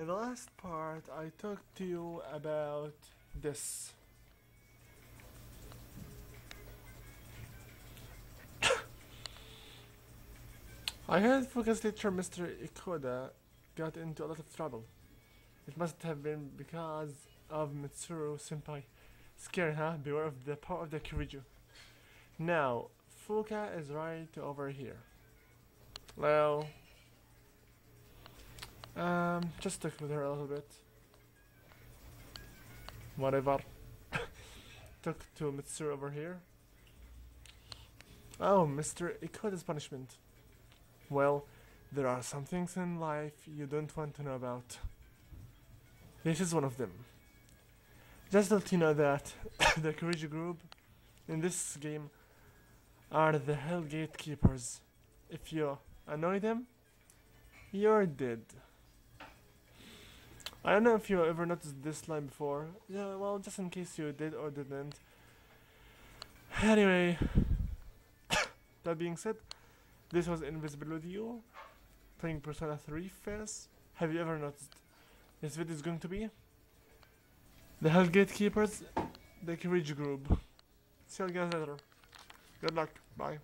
In the last part, I talked to you about this. I heard Focus teacher Mr. Ekoda got into a lot of trouble. It must have been because of Mitsuru Senpai. Scary, huh? Beware of the power of the Kirijo. Now, Fuuka is right over here. Well, um, just stick with her a little bit. Whatever. Took to Mitsuru over here. Oh, Mr. Ekoda's punishment. Well, there are some things in life you don't want to know about. This is one of them. Just let you know that the Kirijo group in this game are the Hell Gatekeepers. If you annoy them, you're dead. I don't know if you ever noticed this line before. Yeah, well, just in case you did or didn't. Anyway, that being said, this was Invisible Audio playing Persona 3 FES. Have you ever noticed this video is going to be the Hell Gatekeepers, the Kirijo Group. See you guys later. Good luck. Bye.